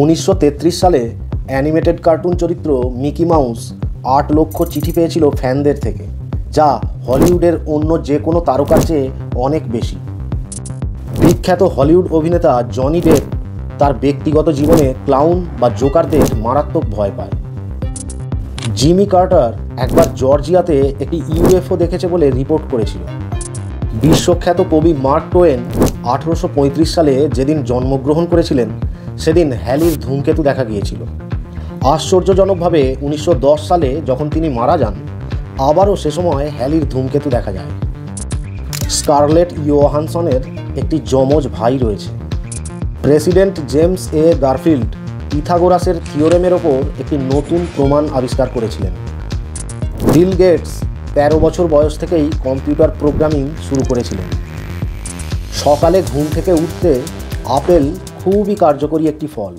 উনিশশো তেত্রিশ সালে অ্যানিমেটেড কার্টুন চরিত্র মিকি মাউস আট লক্ষ চিঠি পেয়েছিল ফ্যানদের থেকে, যা হলিউডের অন্য যে কোনো তারকার চেয়ে অনেক বেশি। বিখ্যাত হলিউড অভিনেতা জনি ডেপ তার ব্যক্তিগত জীবনে ক্লাউন বা জোকারদের মারাত্মক ভয় পায়। জিমি কার্টার একবার জর্জিয়াতে একটি ইউএফও দেখেছে বলে রিপোর্ট করেছিল। বিশ্বখ্যাত কবি মার্ক টোয়েন আঠেরোশো সালে যেদিন জন্মগ্রহণ করেছিলেন সেদিন হ্যালির ধূমকেতু দেখা গিয়েছিল। আশ্চর্যজনকভাবে উনিশশো দশ সালে যখন তিনি মারা যান, আবারও সে সময় হ্যালির ধূমকেতু দেখা যায়। স্কারলেট ইয়োহানসনের একটি যমজ ভাই রয়েছে। প্রেসিডেন্ট জেমস এ গারফিল্ড পিথাগোরাসের থিওরেমের ওপর একটি নতুন প্রমাণ আবিষ্কার করেছিলেন। বিল গেটস তেরো বছর বয়স থেকেই কম্পিউটার প্রোগ্রামিং শুরু করেছিলেন। সকালে ঘুম থেকে উঠতে আপেল খুবই কার্যকরী একটি ফল।